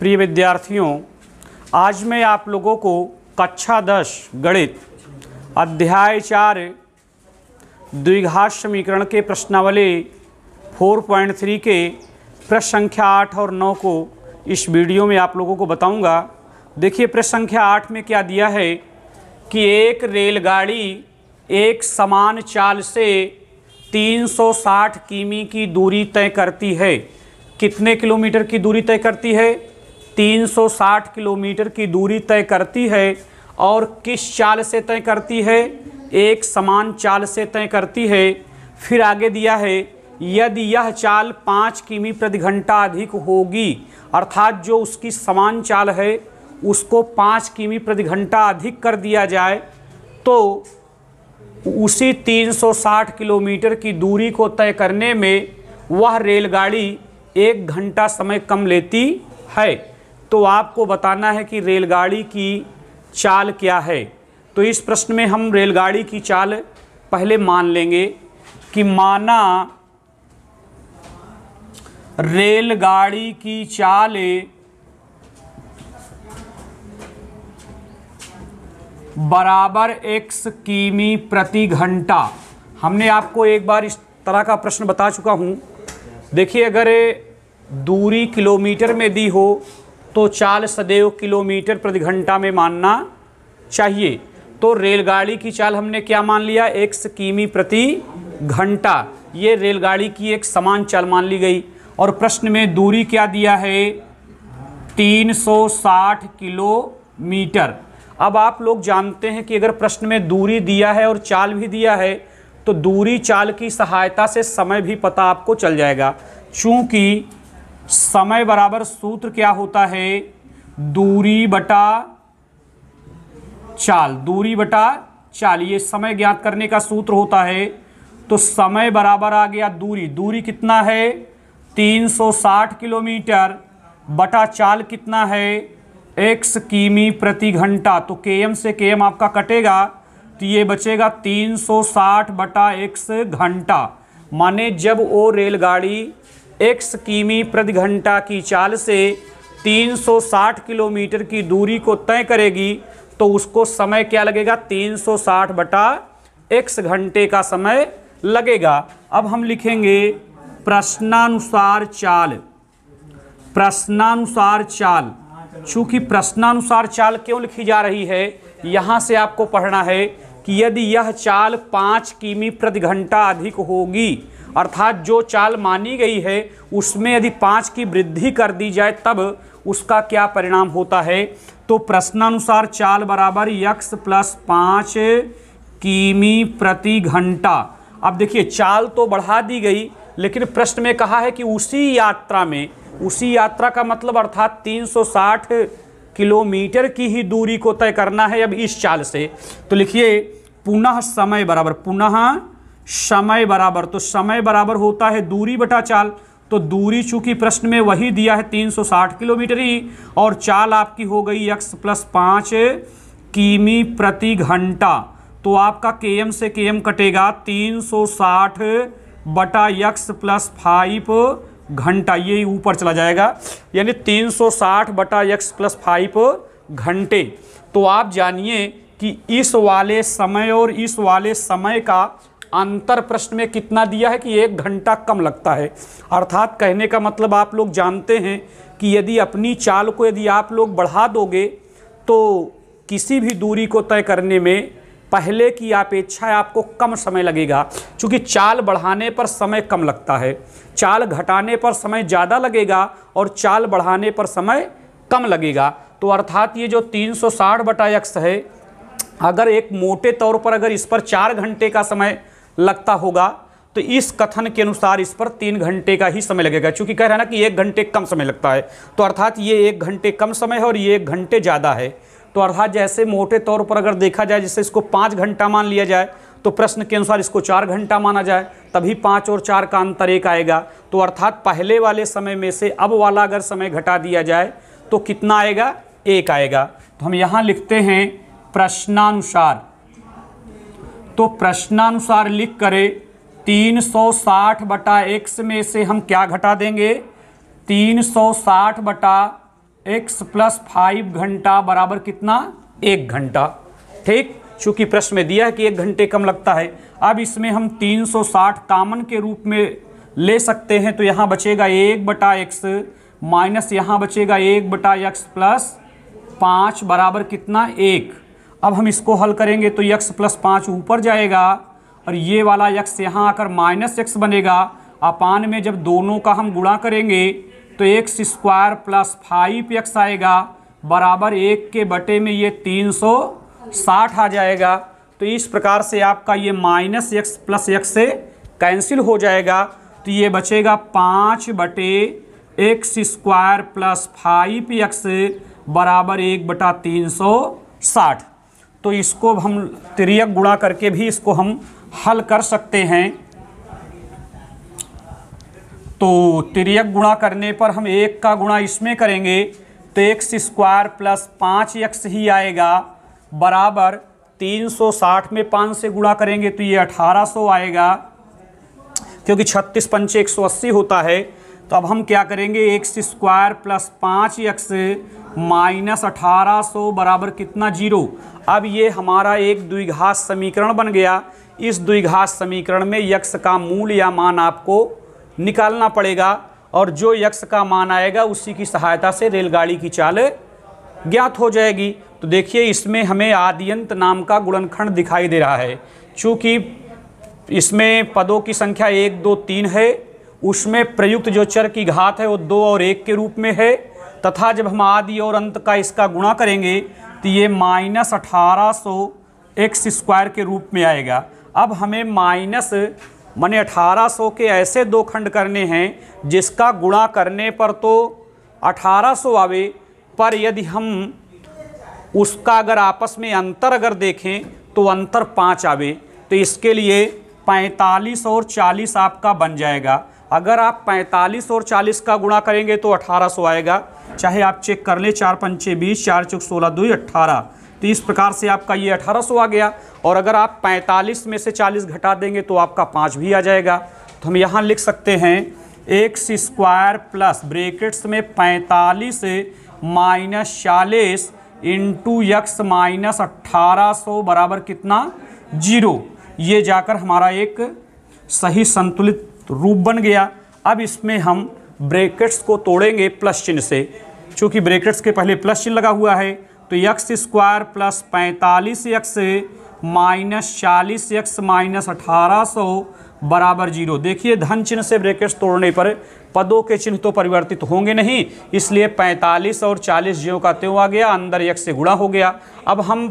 प्रिय विद्यार्थियों, आज मैं आप लोगों को कक्षा दस गणित अध्याय चार द्विघात समीकरण के प्रश्नावली 4.3 के प्रश्न संख्या आठ और नौ को इस वीडियो में आप लोगों को बताऊँगा। देखिए प्रश्न संख्या आठ में क्या दिया है कि एक रेलगाड़ी एक समान चाल से 360 किमी की दूरी तय करती है। कितने किलोमीटर की दूरी तय करती है? 360 किलोमीटर की दूरी तय करती है और किस चाल से तय करती है? एक समान चाल से तय करती है। फिर आगे दिया है, यदि यह चाल पाँच किमी प्रति घंटा अधिक होगी, अर्थात जो उसकी समान चाल है, उसको पाँच किमी प्रति घंटा अधिक कर दिया जाए तो उसी 360 किलोमीटर की दूरी को तय करने में वह रेलगाड़ी एक घंटा समय कम लेती है। तो आपको बताना है कि रेलगाड़ी की चाल क्या है। तो इस प्रश्न में हम रेलगाड़ी की चाल पहले मान लेंगे कि माना रेलगाड़ी की चाल बराबर एक्स किमी प्रति घंटा। हमने आपको एक बार इस तरह का प्रश्न बता चुका हूँ। देखिए, अगर दूरी किलोमीटर में दी हो तो चाल सदैव किलोमीटर प्रति घंटा में मानना चाहिए। तो रेलगाड़ी की चाल हमने क्या मान लिया? एक्स किमी प्रति घंटा। ये रेलगाड़ी की एक समान चाल मान ली गई। और प्रश्न में दूरी क्या दिया है? 360 किलोमीटर। अब आप लोग जानते हैं कि अगर प्रश्न में दूरी दिया है और चाल भी दिया है तो दूरी चाल की सहायता से समय भी पता आपको चल जाएगा। चूँकि समय बराबर सूत्र क्या होता है? दूरी बटा चाल। दूरी बटा चाल, ये समय ज्ञात करने का सूत्र होता है। तो समय बराबर आ गया दूरी। दूरी कितना है? 360 किलोमीटर। बटा चाल कितना है? एक्स किमी प्रति घंटा। तो के एम से के एम आपका कटेगा तो ये बचेगा 360 बटा एक्स घंटा। माने जब वो रेलगाड़ी एक्स किमी प्रति घंटा की चाल से 360 किलोमीटर की दूरी को तय करेगी तो उसको समय क्या लगेगा? 360 बटा एक्स घंटे का समय लगेगा। अब हम लिखेंगे प्रश्नानुसार चाल। प्रश्नानुसार चाल। चूँकि प्रश्नानुसार चाल क्यों लिखी जा रही है? यहाँ से आपको पढ़ना है कि यदि यह चाल पाँच किमी प्रति घंटा अधिक होगी अर्थात जो चाल मानी गई है, उसमें यदि पाँच की वृद्धि कर दी जाए, तब उसका क्या परिणाम होता है? तो प्रश्नानुसार चाल बराबर यक्स प्लस पाँच किमी प्रति घंटा। अब देखिए, चाल तो बढ़ा दी गई, लेकिन प्रश्न में कहा है कि उसी यात्रा में, उसी यात्रा का मतलब अर्थात 360 किलोमीटर की ही दूरी को तय करना है अब इस चाल से। तो लिखिए, पुनः समय बराबर, पुनः समय बराबर तो समय बराबर होता है दूरी बटा चाल तो दूरी चूँकि प्रश्न में वही दिया है 360 किलोमीटर ही, और चाल आपकी हो गई एक्स प्लस पाँच किमी प्रति घंटा तो आपका के एम से के एम कटेगा 360 बटा यक्स प्लस फाइव घंटा, ये ऊपर चला जाएगा, यानी 360 बटा यक्स प्लस फाइव घंटे। तो आप जानिए कि इस वाले समय और इस वाले समय का अंतर प्रश्न में कितना दिया है कि एक घंटा कम लगता है। अर्थात कहने का मतलब आप लोग जानते हैं कि यदि अपनी चाल को यदि आप लोग बढ़ा दोगे तो किसी भी दूरी को तय करने में पहले की अपेक्षा आपको कम समय लगेगा। क्योंकि चाल बढ़ाने पर समय कम लगता है। चाल घटाने पर समय ज़्यादा लगेगा और चाल बढ़ाने पर समय कम लगेगा। तो अर्थात ये जो 360 बटा यक्स है, अगर एक मोटे तौर पर अगर इस पर चार घंटे का समय लगता होगा। तो इस कथन के अनुसार इस पर तीन घंटे का ही समय लगेगा। क्योंकि कह रहा है ना कि एक घंटे कम समय लगता है तो अर्थात ये एक घंटे कम समय है और ये एक घंटे ज़्यादा है। तो अर्थात जैसे मोटे तौर पर अगर देखा जाए, जैसे इसको पाँच घंटा मान लिया जाए तो प्रश्न के अनुसार इसको चार घंटा माना जाए, तभी पाँच और चार का अंतर एक आएगा। तो अर्थात पहले वाले समय में से अब वाला अगर समय घटा दिया जाए तो कितना आएगा? एक आएगा। तो हम यहाँ लिखते हैं, प्रश्नानुसार। तो प्रश्नानुसार लिख करें 360 बटा एक्स में से हम क्या घटा देंगे? 360 बटा एक्स प्लस फाइव घंटा बराबर कितना? एक घंटा। ठीक? चूँकि प्रश्न में दिया है कि एक घंटे कम लगता है। अब इसमें हम 360 कामन के रूप में ले सकते हैं तो यहाँ बचेगा एक बटा एक्स माइनस यहाँ बचेगा एक बटा एक्स प्लस पाँच बराबर कितना? एक। अब हम इसको हल करेंगे तो यक्स प्लस पाँच ऊपर जाएगा और ये वाला यक्स यहाँ आकर माइनस एक्स बनेगा। अपान में जब दोनों का हम गुणा करेंगे तो x square plus five x आएगा। बराबर एक के बटे में ये तीन सौ साठ आ जाएगा। तो इस प्रकार से आपका ये माइनस एक्स प्लस एक्स से कैंसिल हो जाएगा। तो ये बचेगा पाँच बटे x square plus five x बराबर एक बटा तीन सौ साठ। तो इसको हम तिरक गुणा करके भी इसको हम हल कर सकते हैं। तो तिरक गुणा करने पर हम एक का गुणा इसमें करेंगे तो एक्स स्क्वायर प्लस पाँच एक्स ही आएगा। बराबर 360 में पाँच से गुणा करेंगे तो ये 1800 आएगा। क्योंकि छत्तीस पंचे एक होता है। तो अब हम क्या करेंगे? एक्स स्क्वायर प्लस पाँच एक्स माइनस अठारह सौ बराबर कितना? ज़ीरो। अब ये हमारा एक द्विघात समीकरण बन गया। इस द्विघात समीकरण में यक्ष का मूल या मान आपको निकालना पड़ेगा और जो यक्ष का मान आएगा उसी की सहायता से रेलगाड़ी की चाल ज्ञात हो जाएगी। तो देखिए, इसमें हमें आदियंत नाम का गुणनखंड दिखाई दे रहा है। चूँकि इसमें पदों की संख्या एक, दो, तीन है, उसमें प्रयुक्त जो चर की घात है वो दो और एक के रूप में है। तथा जब हम आदि और अंत का इसका गुणा करेंगे तो ये माइनस अठारह सौ एक्स स्क्वायर के रूप में आएगा। अब हमें माइनस मैंने अठारह सौ के ऐसे दो खंड करने हैं, जिसका गुणा करने पर तो अठारह सौ आवे, पर यदि हम उसका अगर आपस में अंतर अगर देखें तो अंतर पाँच आवे। तो इसके लिए पैंतालीस और चालीस आपका बन जाएगा। अगर आप 45 और 40 का गुणा करेंगे तो 1800 आएगा। चाहे आप चेक कर लें, चार पंचे बीस, चार चौक सोलह दो अट्ठारह तो इस प्रकार से आपका ये 1800 आ गया। और अगर आप 45 में से 40 घटा देंगे तो आपका पाँच भी आ जाएगा। तो हम यहाँ लिख सकते हैं एक्स स्क्वायर प्लस ब्रेकेट्स में पैंतालीस माइनस चालीस इंटू यक्स माइनस अट्ठारह बराबर कितना? ज़ीरो। ये जाकर हमारा एक सही संतुलित रूप बन गया। अब इसमें हम ब्रेकेट्स को तोड़ेंगे प्लस चिन्ह से। चूँकि ब्रेकेट्स के पहले प्लस चिन्ह लगा हुआ है तो यक्स स्क्वायर प्लस पैंतालीस यक्स माइनस चालीस यक्स माइनस अठारह सौ बराबर ज़ीरो। देखिए, धन चिन्ह से ब्रेकेट्स तोड़ने पर पदों के चिन्ह तो परिवर्तित होंगे नहीं, इसलिए 45 और 40 ज्यों का त्यों आ गया, अंदर यक्स से गुणा हो गया। अब हम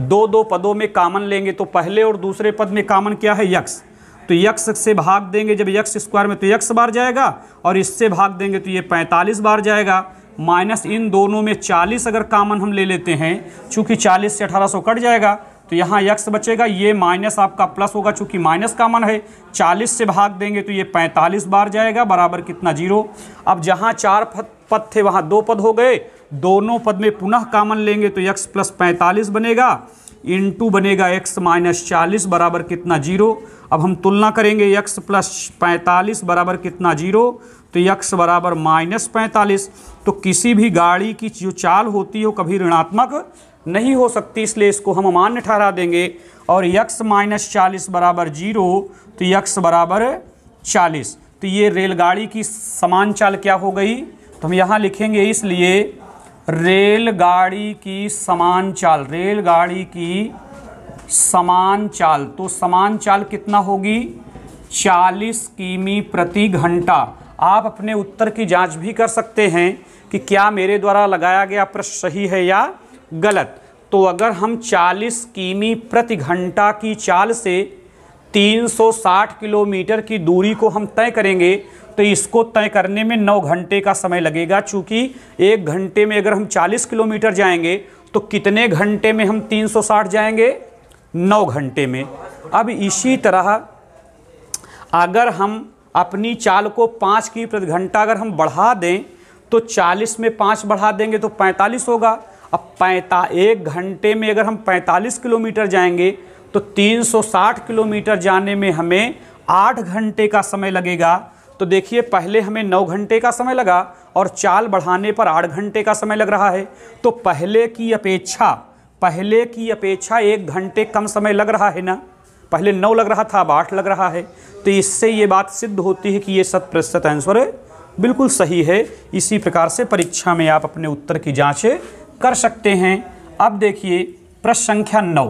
दो दो पदों में कामन लेंगे तो पहले और दूसरे पद में कामन क्या है? यक्स तो यक्स से भाग देंगे। जब यक्स स्क्वायर में तो यक्स बार जाएगा और इससे भाग देंगे तो ये पैंतालीस बार जाएगा। माइनस इन दोनों में चालीस अगर कामन हम ले लेते हैं, चूँकि चालीस से अठारह सौ कट जाएगा तो यहाँ यक्स बचेगा। ये माइनस आपका प्लस होगा, चूँकि माइनस कामन है। चालीस से भाग देंगे तो ये पैंतालीस बार जाएगा, बराबर कितना ज़ीरो। अब जहाँ चार पद थे, वहाँ दो पद हो गए। दोनों पद में पुनः कामन लेंगे तो यक्स प्लस पैंतालीस बनेगा। इंटू बनेगा एक्स माइनस चालीस बराबर कितना ज़ीरो। अब हम तुलना करेंगे यक्स प्लस पैंतालीस बराबर कितना ज़ीरो तो यक्स बराबर माइनस पैंतालीस। तो किसी भी गाड़ी की जो चाल होती है वो कभी ऋणात्मक नहीं हो सकती, इसलिए इसको हम अमान्य ठहरा देंगे। और यक्स माइनस चालीस बराबर ज़ीरो तो यक्स बराबर चालीस। तो ये रेलगाड़ी की समान चाल क्या हो गई? तो हम यहाँ लिखेंगे इसलिए रेलगाड़ी की समान चाल, रेलगाड़ी की समान चाल। तो समान चाल कितना होगी? 40 किमी प्रति घंटा। आप अपने उत्तर की जाँच भी कर सकते हैं कि क्या मेरे द्वारा लगाया गया प्रश्न सही है या गलत। तो अगर हम 40 किमी प्रति घंटा की चाल से 360 किलोमीटर की दूरी को हम तय करेंगे तो इसको तय करने में 9 घंटे का समय लगेगा। चूँकि एक घंटे में अगर हम 40 किलोमीटर जाएँगे तो कितने घंटे में हम 360 जाएँगे? नौ घंटे में। अब इसी तरह अगर हम अपनी चाल को पाँच की प्रति घंटा अगर हम बढ़ा दें तो चालीस में पाँच बढ़ा देंगे तो पैंतालीस होगा। अब पैंता, एक घंटे में अगर हम पैंतालीस किलोमीटर जाएँगे तो 360 किलोमीटर जाने में हमें आठ घंटे का समय लगेगा। तो देखिए, पहले हमें नौ घंटे का समय लगा और चाल बढ़ाने पर आठ घंटे का समय लग रहा है। तो पहले की अपेक्षा, पहले की अपेक्षा एक घंटे कम समय लग रहा है ना? पहले नौ लग रहा था, अब आठ लग रहा है। तो इससे ये बात सिद्ध होती है कि ये शत प्रतिशत आंसर बिल्कुल सही है। इसी प्रकार से परीक्षा में आप अपने उत्तर की जाँच कर सकते हैं। अब देखिए, प्रश्न संख्या नौ।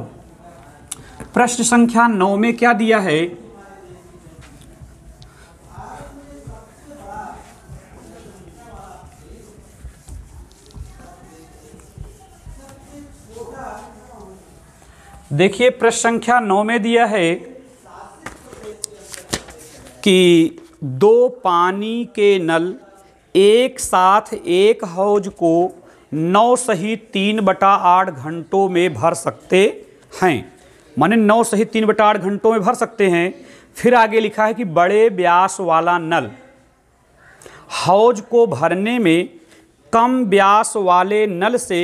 प्रश्न संख्या नौ में क्या दिया है? देखिए, प्रश्न संख्या नौ में दिया है कि दो पानी के नल एक साथ एक हौज को नौ सहित तीन बटा आठ घंटों में भर सकते हैं। माने नौ सहित तीन बटा आठ घंटों में भर सकते हैं। फिर आगे लिखा है कि बड़े व्यास वाला नल हौज को भरने में कम व्यास वाले नल से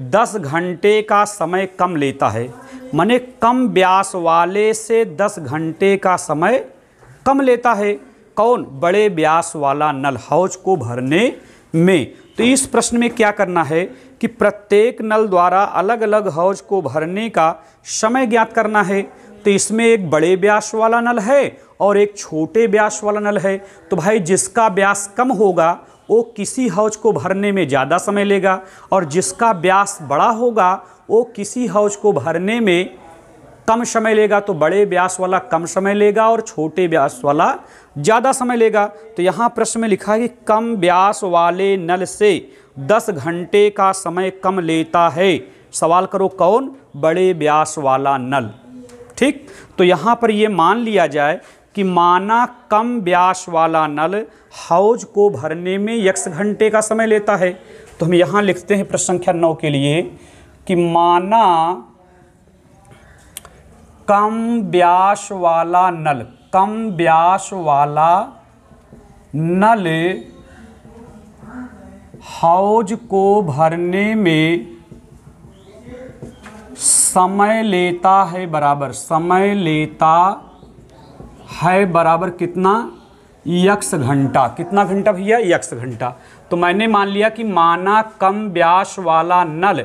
10 घंटे का समय कम लेता है। माने कम व्यास वाले से 10 घंटे का समय कम लेता है। कौन? बड़े व्यास वाला नल हौज को भरने में। तो इस प्रश्न में क्या करना है कि प्रत्येक नल द्वारा अलग अलग हौज को भरने का समय ज्ञात करना है। तो इसमें एक बड़े व्यास वाला नल है और एक छोटे व्यास वाला नल है। तो भाई जिसका व्यास कम होगा वो किसी हौज को भरने में ज़्यादा समय लेगा और जिसका व्यास बड़ा होगा, वो किसी हौज को भरने में कम समय लेगा। तो बड़े व्यास वाला कम समय लेगा और छोटे व्यास वाला ज़्यादा समय लेगा। तो यहाँ प्रश्न में लिखा है कि कम व्यास वाले नल से 10 घंटे का समय कम लेता है। सवाल करो कौन? बड़े व्यास वाला नल। ठीक? तो यहाँ पर ये मान लिया जाए कि माना कम व्यास वाला नल हौज को भरने में यक्स घंटे का समय लेता है। तो हम यहाँ लिखते हैं प्रश्न संख्या नौ के लिए कि माना कम व्यास वाला नल, कम व्यास वाला नल हौज को भरने में समय लेता है बराबर, समय लेता है बराबर कितना? यक्स घंटा। कितना घंटा भैया? यक्स घंटा। तो मैंने मान लिया कि माना कम व्यास वाला नल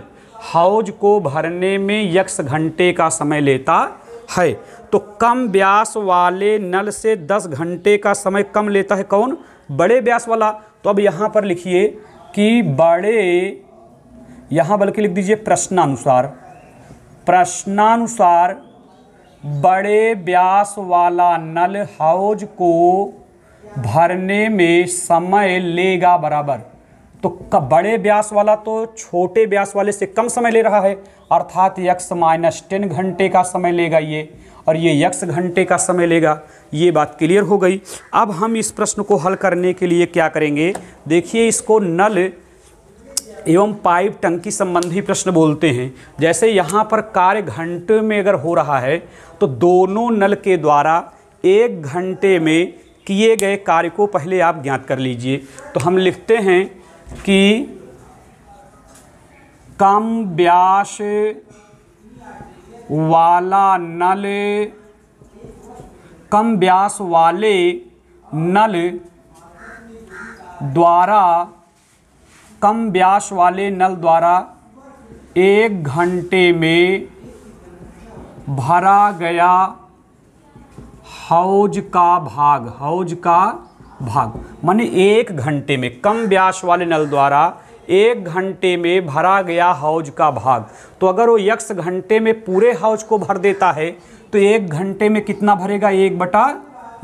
हौज को भरने में यक्स घंटे का समय लेता है। तो कम व्यास वाले नल से 10 घंटे का समय कम लेता है कौन? बड़े व्यास वाला। तो अब यहाँ पर लिखिए कि बड़े, यहाँ बल्कि लिख दीजिए प्रश्नानुसार। प्रश्नानुसार बड़े व्यास वाला नल हौज को भरने में समय लेगा बराबर। तो बड़े व्यास वाला तो छोटे व्यास वाले से कम समय ले रहा है, अर्थात यक्स माइनस टेन घंटे का समय लेगा ये, और ये यक्स घंटे का समय लेगा। ये बात क्लियर हो गई। अब हम इस प्रश्न को हल करने के लिए क्या करेंगे? देखिए, इसको नल एवं पाइप टंकी संबंधी प्रश्न बोलते हैं। जैसे यहाँ पर कार्य घंटे में अगर हो रहा है तो दोनों नल के द्वारा एक घंटे में किए गए कार्य को पहले आप ज्ञात कर लीजिए। तो हम लिखते हैं कि कम व्यास वाला नल, कम व्यास वाले नल द्वारा, कम व्यास वाले नल द्वारा एक घंटे में भरा गया हौज का भाग, हौज का भाग। माने एक घंटे में, कम व्यास वाले नल द्वारा एक घंटे में भरा गया हौज का भाग। तो अगर वो यक्स घंटे में पूरे हौज को भर देता है तो एक घंटे में कितना भरेगा? एक बटा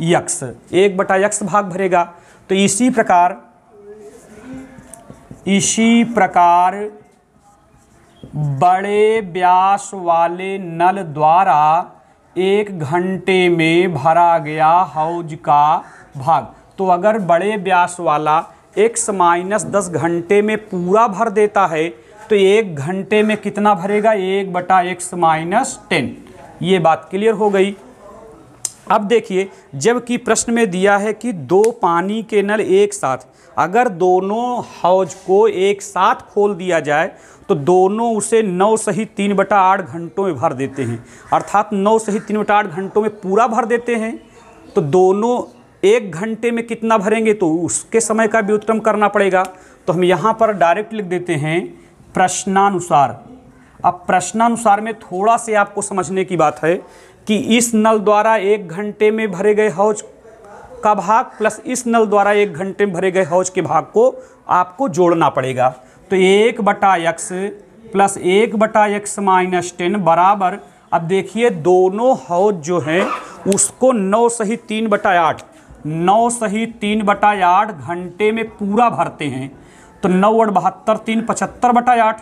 यक्ष एक बटा यक्ष भाग भरेगा। तो इसी प्रकार इसी प्रकार बड़े व्यास वाले नल द्वारा एक घंटे में भरा गया हौज का भाग। तो अगर बड़े व्यास वाला एक्स माइनस दस घंटे में पूरा भर देता है तो एक घंटे में कितना भरेगा? एक बटा एक्स माइनस टेन। ये बात क्लियर हो गई। अब देखिए, जबकि प्रश्न में दिया है कि दो पानी के नल एक साथ, अगर दोनों हौज को एक साथ खोल दिया जाए तो दोनों उसे नौ सहित तीन बटा आठ घंटों में भर देते हैं। अर्थात नौ सहित तीन बटा आठ घंटों में पूरा भर देते हैं। तो दोनों एक घंटे में कितना भरेंगे तो उसके समय का व्युत्क्रम करना पड़ेगा। तो हम यहाँ पर डायरेक्ट लिख देते हैं, प्रश्नानुसार। अब प्रश्नानुसार में थोड़ा से आपको समझने की बात है कि इस नल द्वारा एक घंटे में भरे गए हौज का भाग प्लस इस नल द्वारा एक घंटे में भरे गए हौज के भाग को आपको जोड़ना पड़ेगा। तो एक बटा यक्स प्लस एक बटा एक्स माइनस टेन बराबर, अब देखिए दोनों हौज जो हैं, उसको नौ सही तीन बटा आठ, नौ सही तीन बटा आठ घंटे में पूरा भरते हैं। तो नौ और बहत्तर तीन पचहत्तर बटा आठ,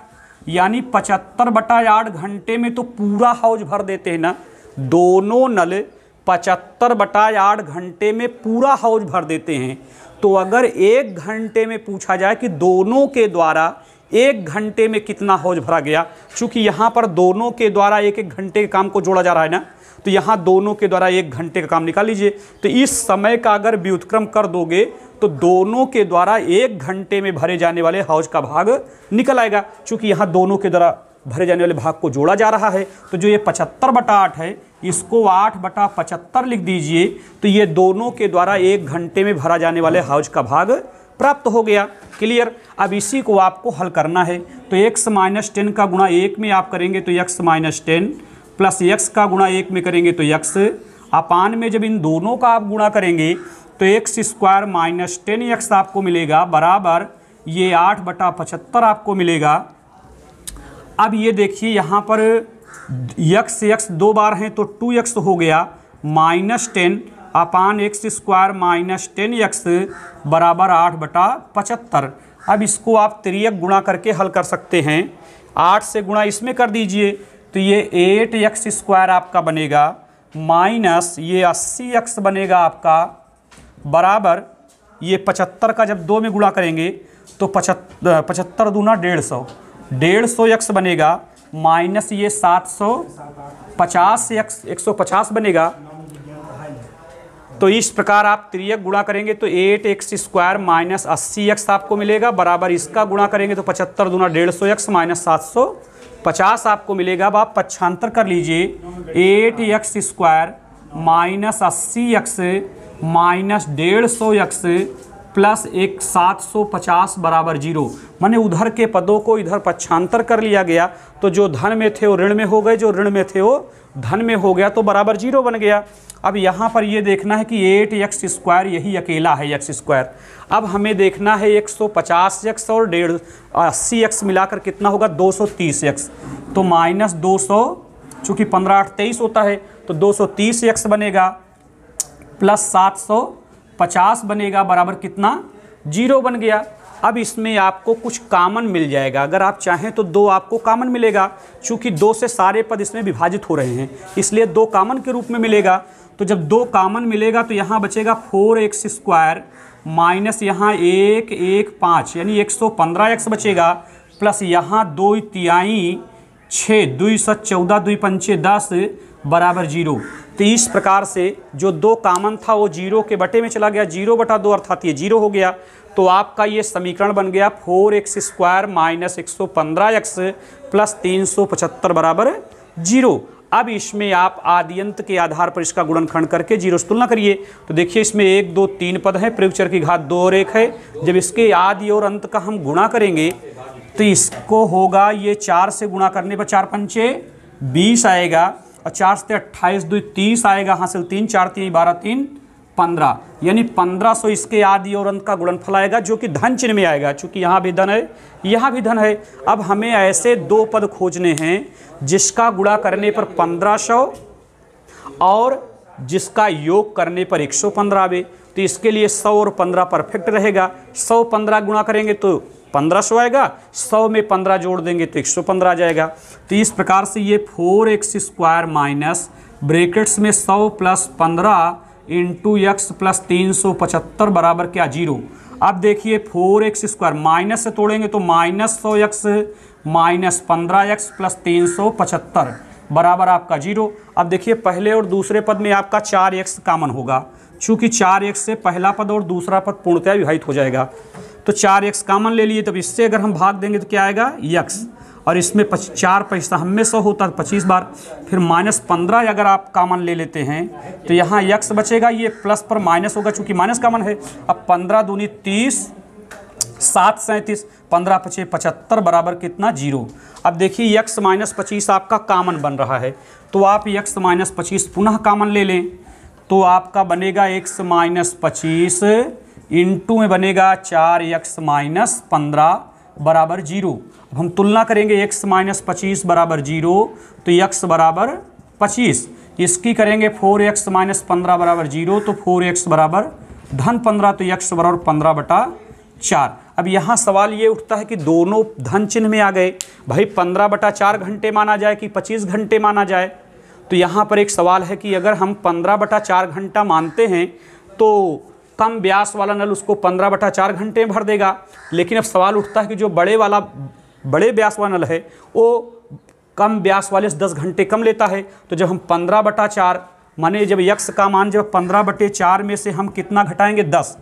यानी पचहत्तर बटा आठ घंटे में तो पूरा हौज भर देते हैं ना। दोनों नल पचहत्तर बटा आठ घंटे में पूरा हौज भर देते हैं। तो अगर एक घंटे में पूछा जाए कि दोनों के द्वारा एक घंटे में कितना हौज भरा गया, चूँकि यहाँ पर दोनों के द्वारा एक एक घंटे के काम को जोड़ा जा रहा है ना तो यहाँ दोनों के द्वारा एक घंटे का काम निकाल लीजिए। तो इस समय का अगर व्युतक्रम कर दोगे तो दोनों के द्वारा एक घंटे में भरे जाने वाले हौज का भाग निकल आएगा, चूँकि यहाँ दोनों के द्वारा भरे जाने वाले भाग को जोड़ा जा रहा है। तो जो ये पचहत्तर बटा आठ है, इसको आठ बटा पचहत्तर लिख दीजिए। तो ये दोनों के द्वारा एक घंटे में भरा जाने वाले हौज का भाग प्राप्त हो गया। क्लियर? अब इसी को आपको हल करना है। तो एक्स माइनस टेन का गुणा एक में आप करेंगे तो x minus ten, plus x का गुणा एक में करेंगे तो एक्स अपान में जब इन दोनों का आप गुणा करेंगे तो x square minus ten x आपको मिलेगा। बराबर ये आठ बटा पचहत्तर आपको मिलेगा। अब ये देखिए यहाँ पर यक्स यक्स दो बार हैं तो टू एक्स हो गया। माइनस टेन अपान x square minus ten x बराबर आठ बटा पचहत्तर। अब इसको आप त्रियक गुणा करके हल कर सकते हैं। आठ से गुणा इसमें कर दीजिए तो ये एट एक्स स्क्वायर आपका बनेगा। माइनस ये अस्सी एक्स बनेगा आपका। बराबर ये पचहत्तर का जब दो में गुणा करेंगे तो पचहत्तर पचहत्तर दूना डेढ़ सौ। डेढ़ सौ एक्स बनेगा, माइनस ये सात सौ पचास एक्स एक सौ पचास बनेगा। तो इस प्रकार आप त्रियक गुणा करेंगे तो एट एक्स स्क्वायर माइनस अस्सी एक्स आपको मिलेगा, बराबर इसका गुणा करेंगे तो पचहत्तर दूना डेढ़ सौ एक्स माइनस सात सौ पचास आपको मिलेगा। अब आप पच्छांतर कर लीजिए, एट एक्स स्क्वायर माइनस अस्सी एक्स माइनस डेढ़ सौ एक्स प्लस एक सात सौ पचास बराबर ज़ीरो। माने उधर के पदों को इधर पच्छांतर कर लिया गया। तो जो धन में थे वो ऋण में हो गए, जो ऋण में थे वो धन में हो गया तो बराबर ज़ीरो बन गया। अब यहाँ पर ये देखना है कि एट एक्स स्क्वायर यही अकेला है एक्स स्क्वायर। अब हमें देखना है एक सौ पचास एक्स और डेढ़ अस्सी एक्स मिलाकर कितना होगा? दो सौ तीस एक्स। तो माइनस दो सौ, चूँकि पंद्रह आठ तेईस होता है तो दो सौ तीस एक्स बनेगा, प्लस सात सौ पचास बनेगा बराबर कितना? ज़ीरो बन गया। अब इसमें आपको कुछ कामन मिल जाएगा। अगर आप चाहें तो दो आपको कामन मिलेगा। चूँकि दो से सारे पद इसमें विभाजित हो रहे हैं, इसलिए दो कामन के रूप में मिलेगा। तो जब दो कामन मिलेगा तो यहाँ बचेगा फोर एक्स स्क्वायर माइनस यहाँ एक एक पाँच, यानी एक सौ पंद्रह एक्स बचेगा। प्लस यहाँ दो तिहाई छः दुई सौ चौदह दुई पंचे दस बराबर ज़ीरो। तो इस प्रकार से जो दो कामन था, वो ज़ीरो के बटे में चला गया। ज़ीरो बटा दो अर्थात ये ज़ीरो हो गया। तो आपका ये समीकरण बन गया फोर एक्स स्क्वायर माइनस एक सौ पंद्रह एक्स प्लस तीन सौ पचहत्तर बराबर ज़ीरो। अब इसमें आप आदियंत के आधार पर इसका गुणनखंड करके ज़ीरो से तुलना करिए। तो देखिए, इसमें एक, दो, तीन पद हैं। प्रयुक्चर की घात दो और एक है। जब इसके आदि और अंत का हम गुणा करेंगे तो इसको होगा ये चार से गुणा करने पर चार पंचे, बीस आएगा। और चार से अट्ठाईस, दो तीस आएगा हासिल तीन, चार तीन, बारह तीन, पंद्रह। यानी पंद्रह सौ इसके आदि और अंत का गुणनफल आएगा, जो कि धन चिन्ह में आएगा, चूँकि यहाँ भी धन है, यहाँ भी धन है। अब हमें ऐसे दो पद खोजने हैं, जिसका गुणा करने पर पंद्रह सौ और जिसका योग करने पर एक सौ पंद्रह आवे। तो इसके लिए सौ और पंद्रह परफेक्ट रहेगा। सौ पंद्रह गुणा करेंगे तो पंद्रह सौ आएगा, सौ में पंद्रह जोड़ देंगे तो एक सौ पंद्रह आ जाएगा। तो इस प्रकार से ये four x square minus brackets में सौ प्लस पंद्रह इंटू एक्स प्लस तीन सौ पचहत्तर बराबर क्या? ज़ीरो। अब देखिए, फोर एक्स स्क्वायर माइनस से तोड़ेंगे तो माइनस सौ एक्स, माइनस पंद्रह एक्स प्लस तीन सौ पचहत्तर बराबर आपका ज़ीरो। अब देखिए, पहले और दूसरे पद में आपका चार एक्स कामन होगा। चूँकि चार एक्स से पहला पद और दूसरा पद पूर्णतया विभाजित हो जाएगा। तो चार एक्स कामन ले लिए, तब इससे अगर हम भाग देंगे तो क्या आएगा? यक्स और इसमें पच, चार पैसा हम में सौ होता है पच्चीस बार। फिर माइनस पंद्रह अगर आप कामन ले लेते हैं तो यहाँ यक्स बचेगा, ये प्लस पर माइनस होगा, चूँकि माइनस कामन है। अब पंद्रह दूनी तीस, सात सैंतीस, पंद्रह पचे पचहत्तर बराबर कितना? ज़ीरो। अब देखिए यक्स माइनस पच्चीस आपका कामन बन रहा है। तो आप यक्स माइनस पच्चीस पुनः कामन ले लें तो आपका बनेगा एक्स माइनस पच्चीस इंटू में बनेगा चार एक्स माइनस पंद्रह बराबर ज़ीरो। अब हम तुलना करेंगे एक्स माइनस पच्चीस बराबर ज़ीरो तो एक्स बराबर पच्चीस। इसकी करेंगे फोर एक्स माइनस पंद्रह बराबर ज़ीरो तो फोर एक्स बराबर धन पंद्रह तो एक्स बराबर पंद्रह बटा चार। अब यहाँ सवाल ये उठता है कि दोनों धन चिन्ह में आ गए। भाई पंद्रह बटा चार घंटे माना जाए कि पच्चीस घंटे माना जाए? तो यहाँ पर एक सवाल है कि अगर हम पंद्रह बटा चार घंटा मानते हैं तो कम ब्यास वाला नल उसको पंद्रह बटा चार घंटे भर देगा। लेकिन अब सवाल उठता है कि जो बड़े वाला, बड़े ब्यास वाला नल है, वो कम ब्यास वाले से दस घंटे कम लेता है। तो जब हम पंद्रह बटा चार, माने जब यक्स का मान जब पंद्रह बटे चार में से हम कितना घटाएँगे? दस।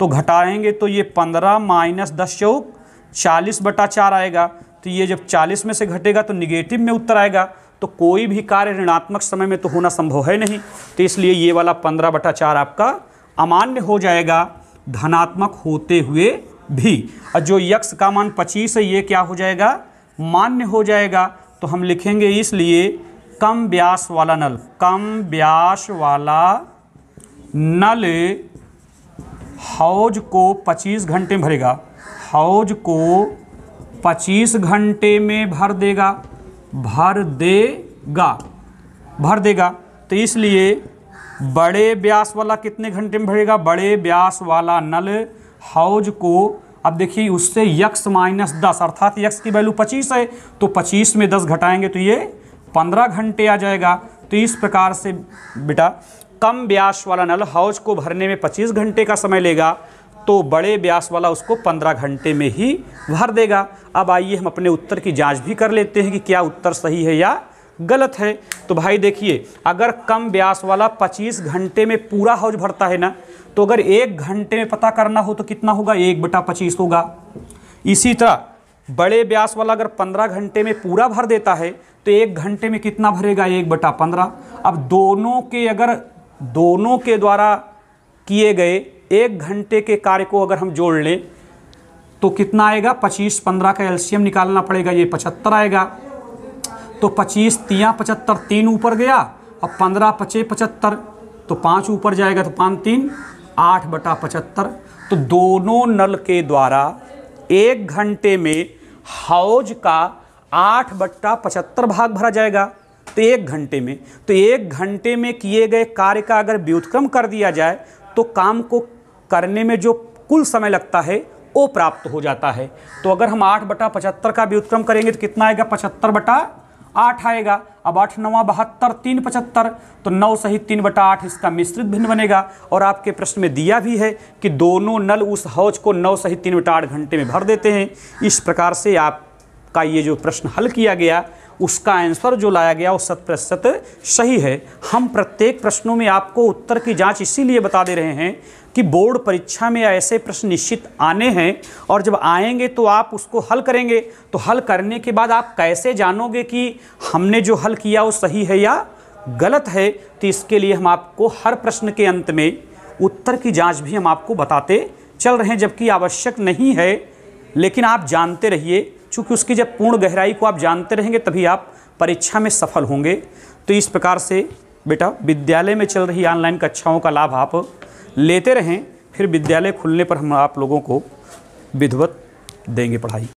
तो घटाएँगे तो ये पंद्रह माइनस दस चौक चालीस बटा चार आएगा। तो ये जब चालीस में से घटेगा तो निगेटिव में उत्तर आएगा। तो कोई भी कार्य ऋणात्मक समय में तो होना संभव है नहीं। तो इसलिए ये वाला पंद्रह बटा चार आपका अमान्य हो जाएगा, धनात्मक होते हुए भी। और जो यक्ष का मान पच्चीस है, ये क्या हो जाएगा? मान्य हो जाएगा। तो हम लिखेंगे इसलिए, कम ब्यास वाला नल। कम ब्यास वाला नल हौज को 25 घंटे में भरेगा। हौज को 25 घंटे में भर देगा। भर देगा। भर देगा। तो इसलिए बड़े ब्यास वाला कितने घंटे में भरेगा? बड़े ब्यास वाला नल हौज को, अब देखिए, उससे यक्स माइनस दस, अर्थात यक्स की वैल्यू पच्चीस है तो पच्चीस में दस घटाएँगे तो ये पंद्रह घंटे आ जाएगा। तो इस प्रकार से बेटा, कम ब्यास वाला नल हाउस को भरने में 25 घंटे का समय लेगा तो बड़े ब्यास वाला उसको 15 घंटे में ही भर देगा। अब आइए हम अपने उत्तर की जाँच भी कर लेते हैं कि क्या उत्तर सही है या गलत है। तो भाई देखिए, अगर कम ब्यास वाला 25 घंटे में पूरा हाउस भरता है ना तो अगर एक घंटे में पता करना हो तो कितना होगा? एक बटा पच्चीस होगा। इसी तरह, बड़े ब्यास वाला अगर पंद्रह घंटे में पूरा भर देता है तो एक घंटे में कितना भरेगा? एक बटा पंद्रह। अब दोनों के अगर, दोनों के द्वारा किए गए एक घंटे के कार्य को अगर हम जोड़ लें तो कितना आएगा? पच्चीस पंद्रह का एल्शियम निकालना पड़ेगा, ये पचहत्तर आएगा। तो पच्चीस तिया पचहत्तर तीन ऊपर गया और पंद्रह पचे पचहत्तर तो पाँच ऊपर जाएगा तो पाँच तीन, आठ बटा पचहत्तर। तो दोनों नल के द्वारा एक घंटे में हाउज का आठ बट्टा पचहत्तर भाग भरा जाएगा। तो एक घंटे में तो एक घंटे में किए गए कार्य का अगर व्युत्क्रम कर दिया जाए तो काम को करने में जो कुल समय लगता है, वो प्राप्त हो जाता है। तो अगर हम आठ बटा पचहत्तर का व्युत्क्रम करेंगे तो कितना आएगा? पचहत्तर बटा आठ आएगा। अब आठ, नवा, बहत्तर, तीन, पचहत्तर तो नौ सहित तीन बटा आठ इसका मिश्रित भिन्न बनेगा। और आपके प्रश्न में दिया भी है कि दोनों नल उस हौज को नौ सहित तीन बटा आठ घंटे में भर देते हैं। इस प्रकार से आपका ये जो प्रश्न हल किया गया, उसका आंसर जो लाया गया, वो शत प्रतिशत सही है। हम प्रत्येक प्रश्नों में आपको उत्तर की जाँच इसीलिए बता दे रहे हैं कि बोर्ड परीक्षा में ऐसे प्रश्न निश्चित आने हैं और जब आएँगे तो आप उसको हल करेंगे। तो हल करने के बाद आप कैसे जानोगे कि हमने जो हल किया वो सही है या गलत है? तो इसके लिए हम आपको हर प्रश्न के अंत में उत्तर की जाँच भी हम आपको बताते चल रहे हैं, जबकि आवश्यक नहीं है। लेकिन आप जानते रहिए, चूँकि उसकी जब पूर्ण गहराई को आप जानते रहेंगे, तभी आप परीक्षा में सफल होंगे। तो इस प्रकार से बेटा, विद्यालय में चल रही ऑनलाइन कक्षाओं का लाभ आप लेते रहें फिर विद्यालय खुलने पर हम आप लोगों को विधिवत देंगे पढ़ाई।